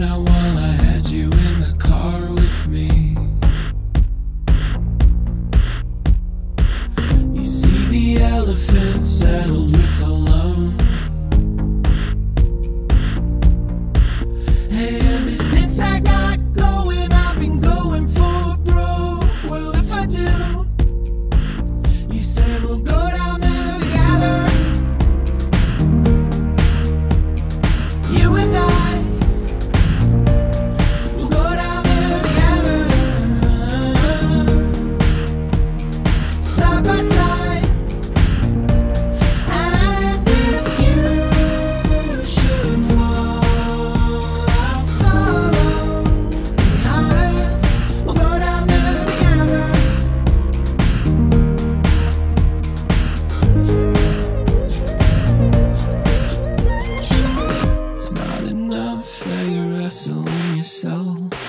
what I. I had you in the car with me. You see the elephant saddled with a soul in your soul.